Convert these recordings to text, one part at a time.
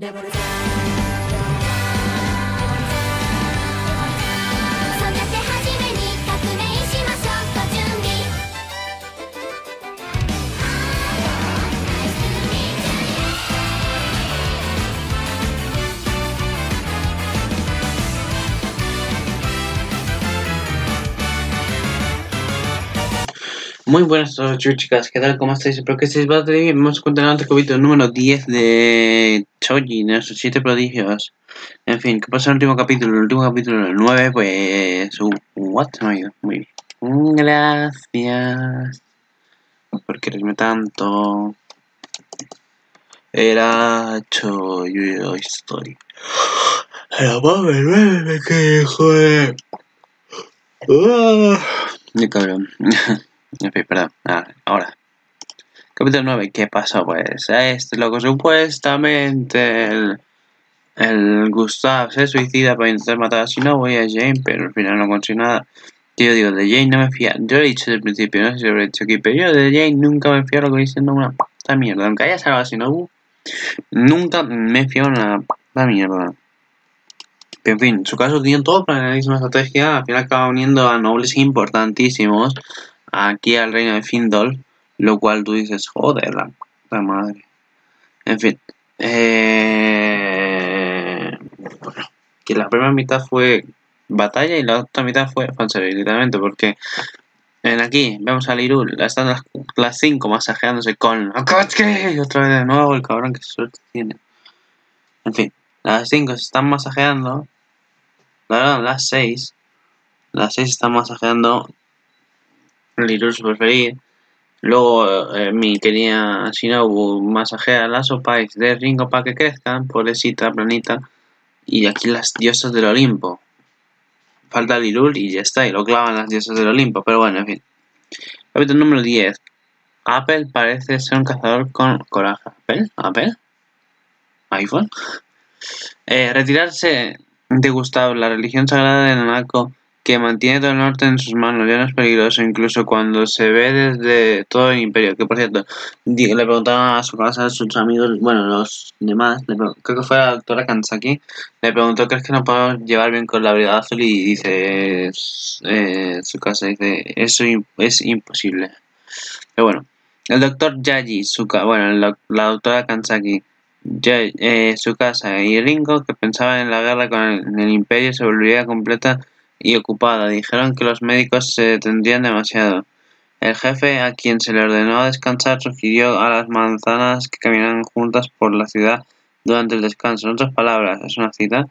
Never again. Muy buenas a todos chicas, ¿qué tal? ¿Cómo estáis? Espero que estéis bastante bien. Vamos a continuar el capítulo número 10 de Choji, de esos 7 prodigios. En fin, ¿qué pasa en el último capítulo? El último capítulo, el 9, pues... uh, what? Muy bien. Gracias por quererme tanto. Era Choyo Story. La mame, el 9 me que joder. Ah, Qué cabrón. En fin, perdón. Ah, ahora. Capítulo 9. ¿Qué pasó? Pues a este loco supuestamente el, el Gustav se suicida para intentar matar a Shinobu y a Jane, pero al final no consiguió nada. Yo digo, de Jane no me fía. Yo lo he dicho desde el principio, no sé si lo he dicho aquí, pero yo de Jane nunca me fío lo que diciendo una puta mierda. Aunque haya salvado a Shinobu, nunca me fío una puta mierda. En fin, su caso tiene todo para la misma estrategia. Al final acaba uniendo a nobles importantísimos aquí al reino de Findol, lo cual tú dices, joder, la madre. En fin, eh... bueno, que la primera mitad fue batalla y la otra mitad fue fanservice, literalmente, porque en aquí vemos a Lirul, están las, las cinco masajeándose con Akatsuki, otra vez de nuevo, el cabrón que suerte tiene. En fin, las cinco se están masajeando, la verdad, las seis, las seis están masajeando Super feliz. Luego eh, mi querida Shinobu masajea las sopais de Ringo para que crezcan, pobrecita, planita. Y aquí las diosas del Olimpo. Falta Lirul y ya está, y lo clavan las diosas del Olimpo, pero bueno, en fin. Capítulo número 10. Apple parece ser un cazador con coraje. ¿Apple? ¿Apple? ¿iPhone? Eh, retirarse de Gustavo, la religión sagrada de Nanako, que mantiene todo el norte en sus manos, ya no es peligroso, incluso cuando se ve desde todo el imperio. Que por cierto, le preguntaban a su casa a sus amigos, bueno, los demás, creo que fue la doctora Kansaki, le preguntó, ¿crees que no podemos llevar bien con la brigada azul? Y dice, eh, su casa dice, eso es imposible. Pero bueno, el doctor Yaji, su bueno, la, doctora Kansaki, ya, eh, su casa y Ringo, que pensaba en la guerra con el, en el imperio, se volvería completa y ocupada. Dijeron que los médicos se detendrían demasiado. El jefe, a quien se le ordenó descansar, sugirió a las manzanas que caminaran juntas por la ciudad durante el descanso. En otras palabras, es una cita.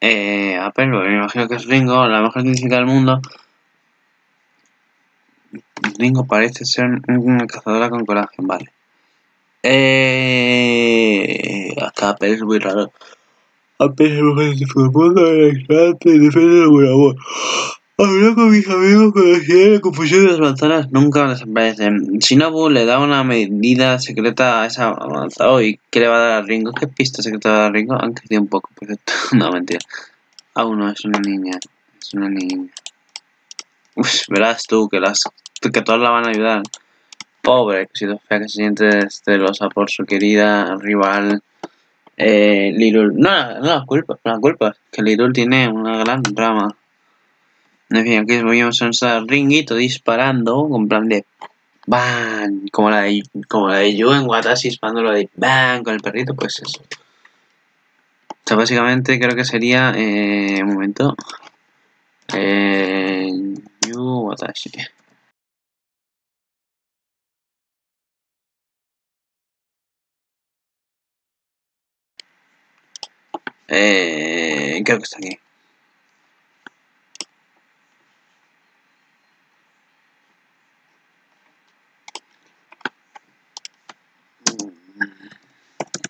Eh, a Perlo, me imagino que es Ringo, la mejor científica del mundo. Ringo parece ser un- una cazadora con coraje, vale. Eh, acá Apple es muy raro. Apple es mujer de fútbol, excelente y defiende el buen amor. Hablé con mis amigos que decían la confusión de las manzanas nunca desaparecen. Shinobu le da una medida secreta a esa manzana. ¿Y qué le va a dar a Ringo? ¿Qué pista secreta va a dar a Ringo? Han crecido un poco, por cierto. No, mentira. Aún no, es una niña. Es una niña. Uf, verás tú que las que todas la van a ayudar. Pobre, cosita fea que se siente celosa por su querida rival eh, Lirul. No, no la culpa, no la culpa, que Lirul tiene una gran rama. En fin, aquí vemos a un ringuito disparando con plan de ¡Bang! Como la de, como la de Yu en Watashi disparando lo de ¡Bang! con el perrito, pues eso. O básicamente creo que sería. Eh, un momento. Eh, Yu Watashi. Eh, creo que está aquí.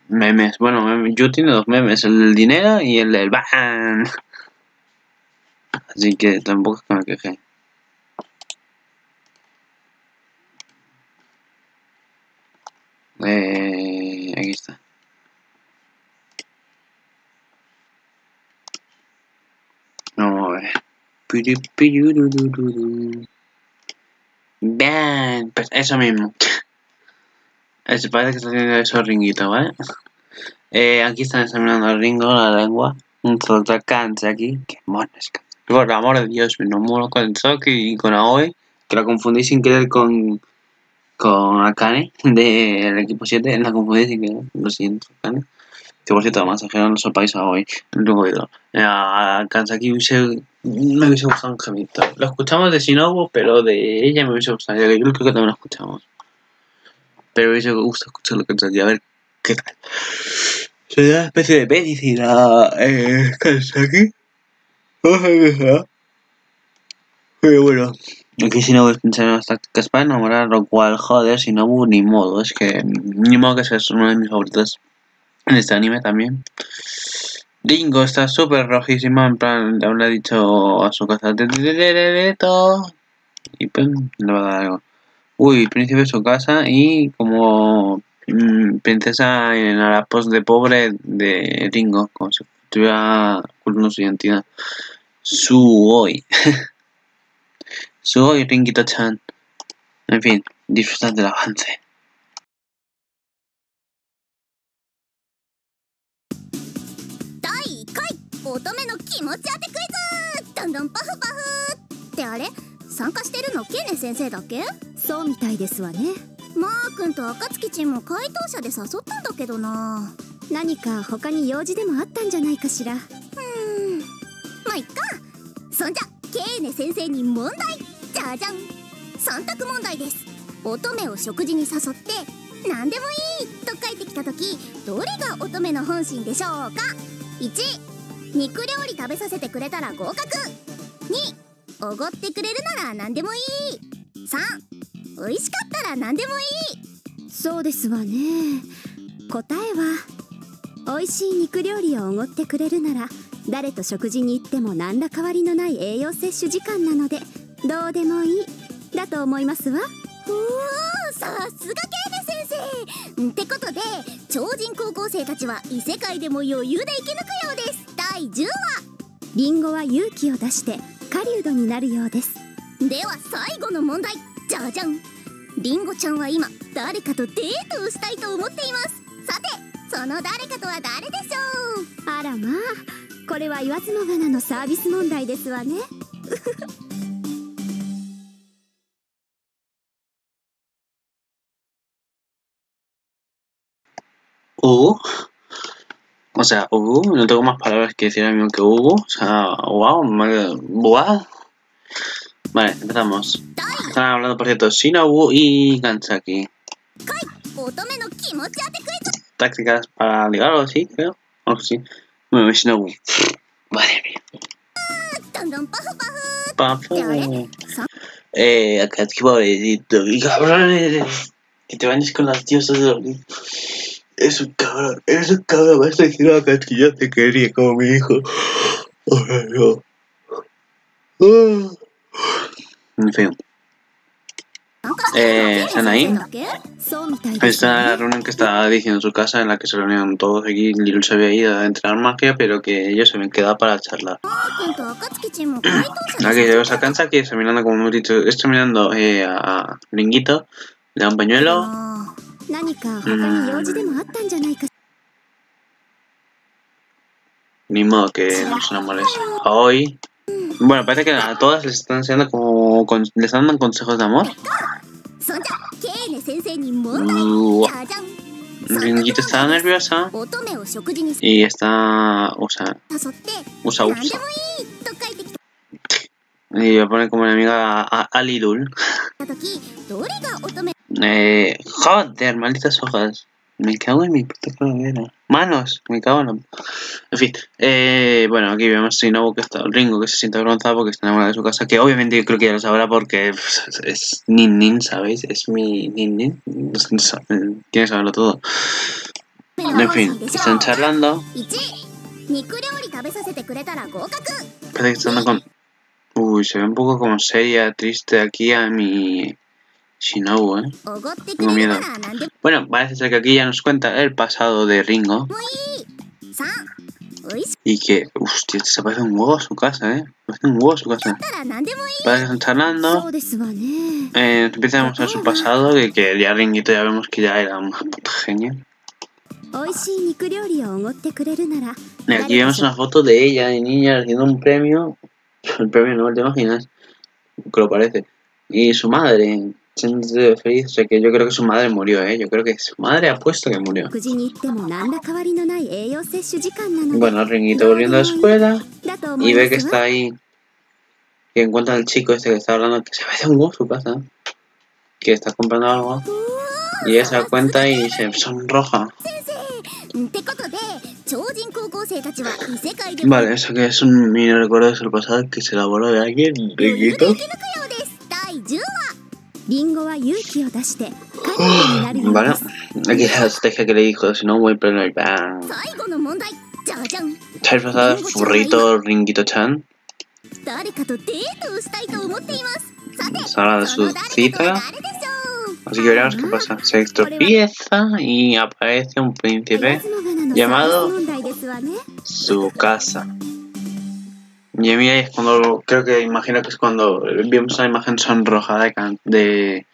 Memes, bueno, meme- yo tiene dos memes, el del dinero y el del BAN. Así que tampoco es que me queje. Eh, aquí está. Vamos a ver. BAN, pues eso mismo. Eh, Se parece que está haciendo eso ringuito, ¿vale? Eh, aquí están examinando al Ringo la lengua. Un cancha aquí. Qué mono es. Por el amor de Dios, me no muero con Soki y con Aoi. Que la confundí sin querer con. Con Akane del equipo 7. La confundí sin querer. Lo siento, Akane. Que por cierto, masajearon los país a hoy. Luego a Kansaki hubiese, me hubiese gustado un gemito. Lo escuchamos de Shinobu, pero de ella me hubiese gustado. Yo creo que también lo escuchamos. Pero me hubiese gustado escucharlo Kansaki, a ver qué tal. Sería una especie de medicina eh, Kansaki. No sé qué será. Pero bueno. Aquí Shinobu es pensar en las tácticas para enamorar, lo cual, joder, Shinobu ni modo. Es que ni modo que seas uno de mis favoritos en este anime también. Ringo está súper rojísima, en plan, le habrá dicho a su casa y pum, le va a dar algo. Uy, príncipe de su casa y como mm, princesa en harapos de pobre de Ringo, como si estuviera ocultando su identidad. Suoi. Suoi, Ringito-chan. En fin, disfrutad del avance. イズどんどんパフパフってあれ参加してるのケーネ先生だけそうみたいですわねマー君と暁ちんも回答者で誘ったんだけどな何か他に用事でもあったんじゃないかしらうんまあいっかそんじゃケーネ先生に問題じゃじゃん3択問題です乙女を食事に誘って何でもいいと書いてきた時どれが乙女の本心でしょうか1肉料理食べさせてくれたら合格2おごってくれるなら何でもいい。3美味しかったら何でもいいそうですわね答えは美味しい肉料理をおごってくれるなら誰と食事に行っても何ら変わりのない栄養摂取時間なのでどうでもいい。だと思いますわ。おおさすがケーネ先生。ってことで超人高校生たちは異世界でも余裕で生き抜くようです。第10リンゴは勇気を出して狩人になるようです。話では最後の問題。じゃじゃん。リンゴちゃんは今誰かとデートをしたいと思っています。さてその誰かとは誰でしょう？あらまあこれは言わずもがなのサービス問題ですわね。Hugo. O sea, uh, no tengo más palabras que decir a mí que Hugo. O sea, wow, mal, wow. Vale, empezamos. Están hablando, por cierto, Shinobu y Gansaki. Tácticas para ligar o así, creo. O oh, sí. Shinobu. Madre mía. Papu. Eh, acá te voy a decir, cabrones, que te bañes con las diosas de los es un cabrón, es un cabrón, me has dejado que yo te quería como mi hijo. Ahora no. En fin. Eh, Sanaí esta reunión que estaba diciendo su casa en la que se reunieron todos aquí Lil se había ido a entrenar magia pero que ellos se habían quedado para charlar aquí de esa cancha que está mirando como hemos dicho está mirando eh, a Ringuito le da un pañuelo あ何か他に用事でもあったんじゃないか Ni modo que no se enamores. Hoy. Bueno, parece que a todas les están enseñando como. con- les están dando consejos de amor. そんじゃケーネ先生に問題 Uh, じゃじゃん Ringuito está nerviosa 乙女を食事に y está. usa. 誘って usa 何で usa. もいいと書いてき Y le pone como enemiga a, a, a Lirul. eh, joder, malditas hojas. Me cago en mi puta calavera. Manos, me cago en la... En fin, eh, bueno, aquí vemos si no que está Ringo que se siente avergonzado porque está enamorado de su casa, que obviamente yo creo que ya lo sabrá porque pues, es, es Nin Nin, ¿sabéis? Es mi Nin Nin. Eh, tiene que saberlo todo. En fin, están charlando. Parece que están con... Uy, se ve un poco como seria, triste aquí a mi... Shinobu, ¿eh? Tengo miedo. Bueno, parece ser que aquí ya nos cuenta el pasado de Ringo. Y que, hostia, este se parece un huevo a su casa, ¿eh? Parece un huevo a su casa. Parece que están charlando. Eh, a mostrar su pasado, que, que ya Ringuito ya vemos que ya era un genio. Y aquí vemos una foto de ella, de niña, haciendo un premio. El premio no te imaginas, que lo parece. Y su madre, siéntate feliz de que yo creo que su madre murió, ¿eh? Yo creo que su madre ha puesto que murió. Bueno, Ringuito volviendo a la escuela y ve que está ahí. Y encuentra al chico este que está hablando, que se parece un huevo su casa. Que está comprando algo. Y ella se da cuenta y se sonroja. Vale, eso que es un mini recuerdo del pasado que se elaboró de alguien, Ringuito. Bueno, aquí es la estrategia que le dijo, si no voy a poner pan. ¿Estáis pasada, furrito, ringuito chan? Nos de su cita. Así que veremos qué pasa. Se estropieza y aparece un príncipe llamado su casa. Y a mí es cuando, creo que imagino que es cuando vimos la imagen sonrojada de, de,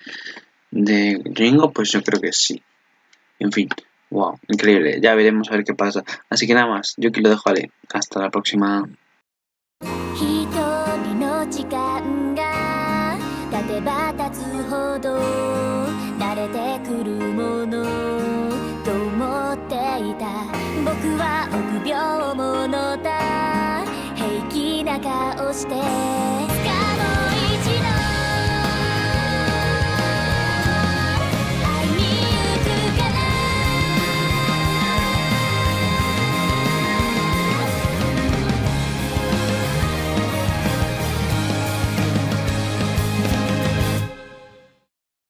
de Ringo, pues yo creo que sí. En fin, wow, increíble. Ya veremos a ver qué pasa. Así que nada más, yo aquí lo dejo ahí. Hasta la próxima. な顔して